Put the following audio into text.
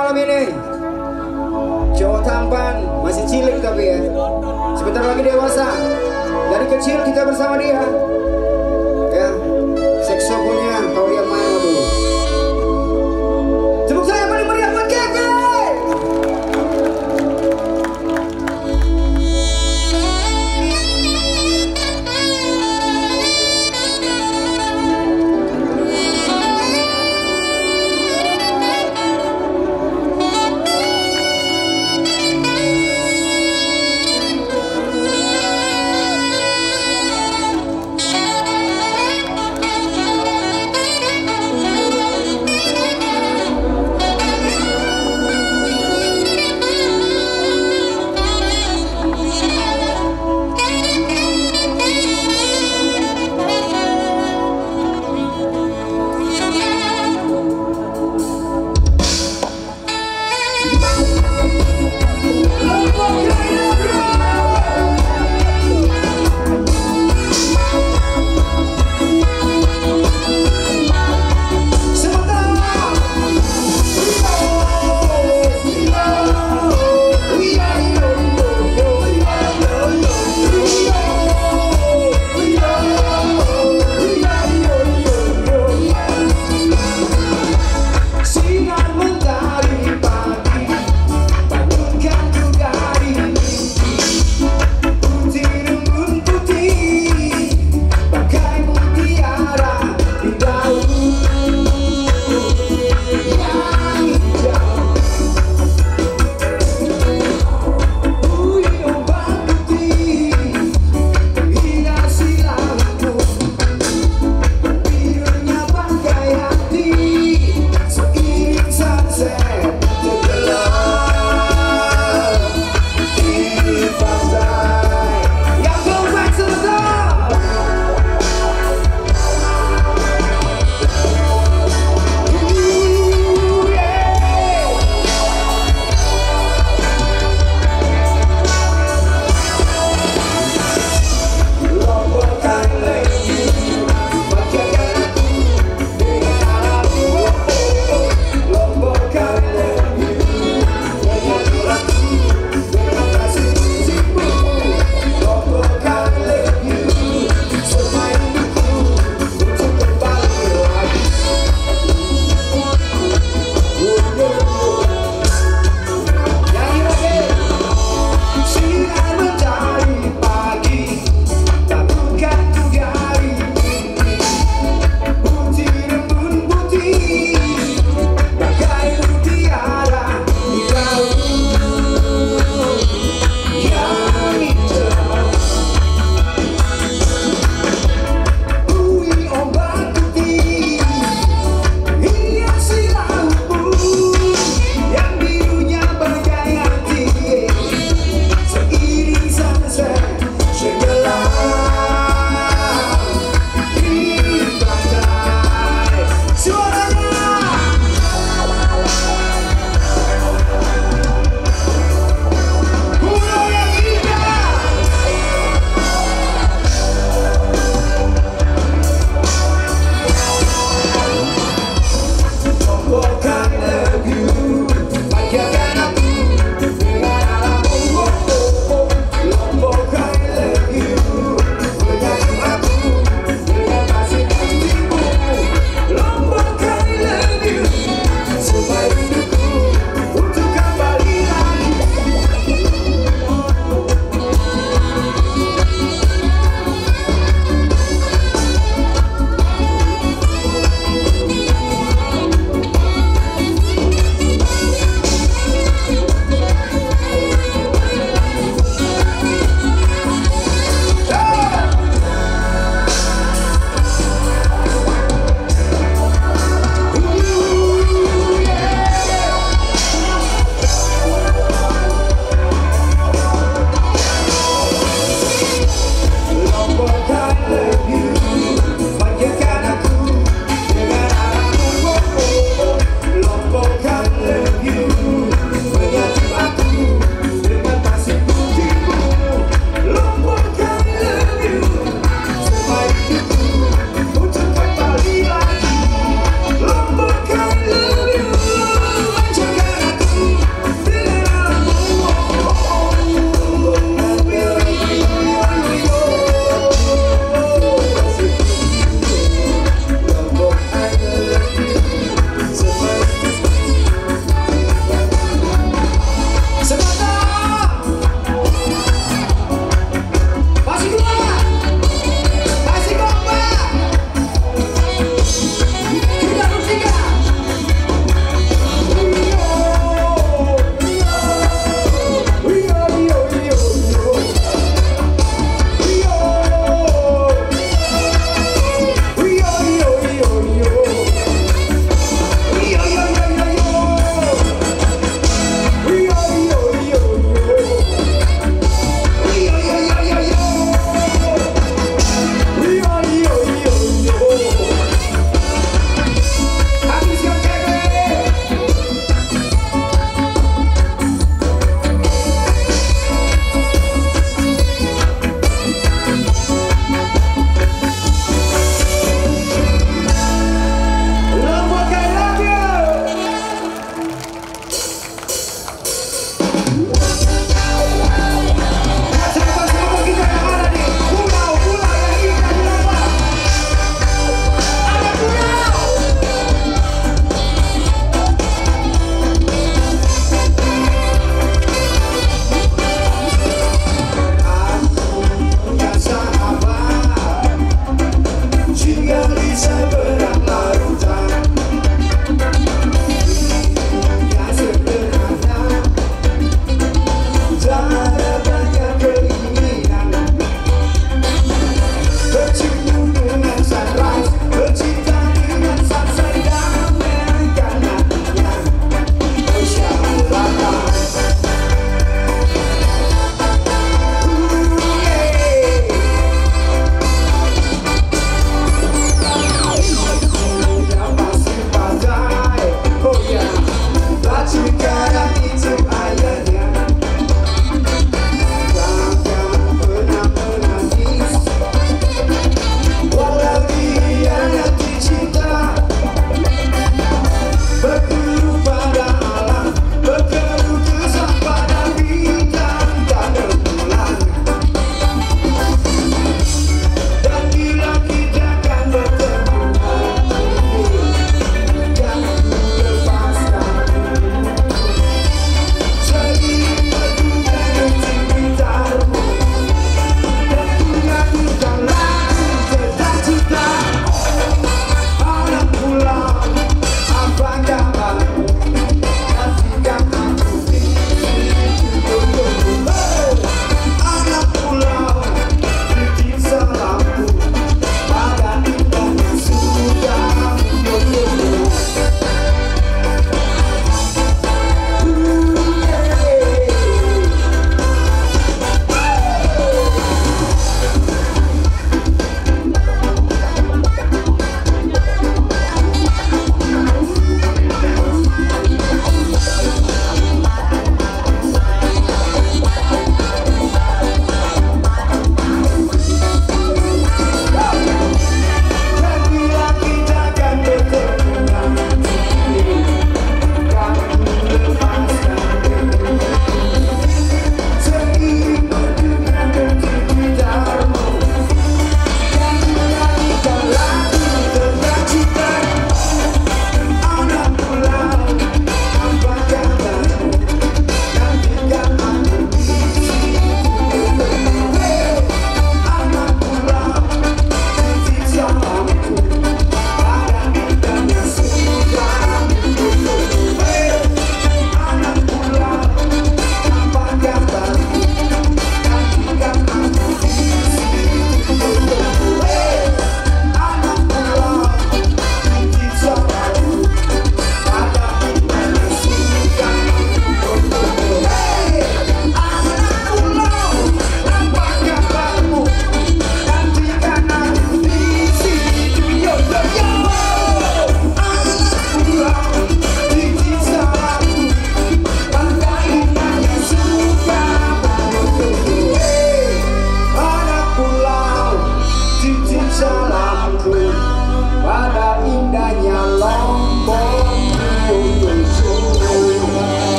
malam ini. Cowok tampan, masih cilik tapi ya. Sebentar lagi dewasa. Dari kecil kita bersama dia.